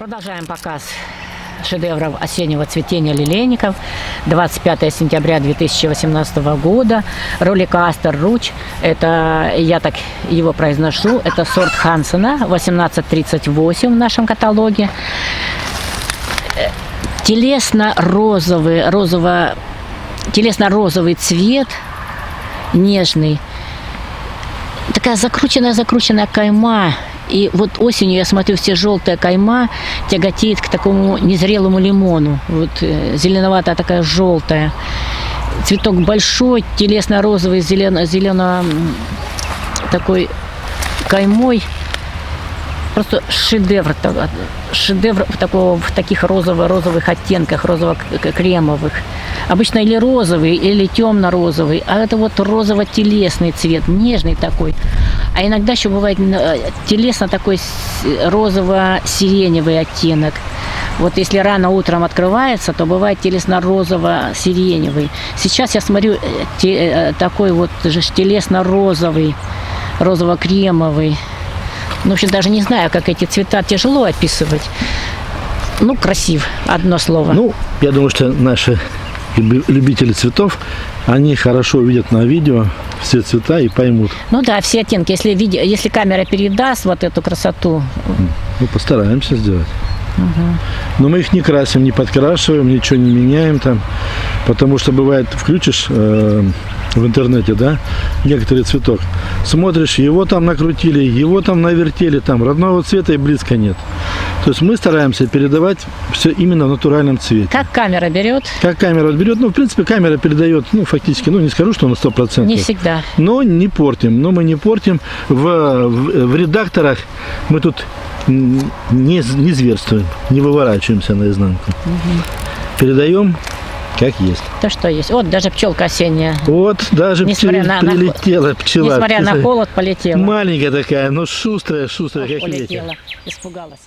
Продолжаем показ шедевров осеннего цветения лилейников. 25 сентября 2018 года. Ролик Астер Руч. Это, я так его произношу, это сорт Хансена 1838 в нашем каталоге. Телесно-розовый, розово, телесно-розовый цвет, нежный. Такая закрученная-закрученная кайма и вот осенью я смотрю, все желтая кайма тяготеет к такому незрелому лимону. Вот э, зеленоватая такая желтая. Цветок большой, телесно-розовый, зелено, зелено такой каймой. Просто шедевр, шедевр такого, в таких розово-розовых оттенках, розово-кремовых. Обычно или розовый, или темно-розовый, а это вот розово-телесный цвет, нежный такой. А иногда еще бывает э, телесно такой розово-сиреневый оттенок. Вот если рано утром открывается, то бывает телесно-розово-сиреневый. Сейчас я смотрю э, те, э, такой вот же телесно-розовый, розово-кремовый. Ну, в общем, даже не знаю, как эти цвета тяжело описывать. Ну, красив, одно слово. Ну, я думаю, что наши любители цветов, они хорошо увидят на видео все цвета и поймут. Ну да, все оттенки. Если, видео, если камера передаст вот эту красоту. Мы постараемся сделать. Угу. Но мы их не красим, не подкрашиваем, ничего не меняем там. Потому что бывает, включишь э, в интернете, да, некоторый цветок, смотришь, его там накрутили, его там навертели, там родного цвета и близко нет. То есть мы стараемся передавать все именно в натуральном цвете. Как камера берет? Как камера берет. Ну, в принципе, камера передает, ну, фактически, ну, не скажу, что на 100%. Не всегда. Но не портим. Но мы не портим. В, в, в редакторах мы тут не, не зверствуем, не выворачиваемся наизнанку. Угу. Передаем как есть. То, что есть. Вот даже пчелка осенняя. Вот даже несмотря пчел, на, прилетела пчела. Несмотря на холод, полетела. Маленькая такая, но шустрая, шустрая, Ох, как полетела, есть. испугалась.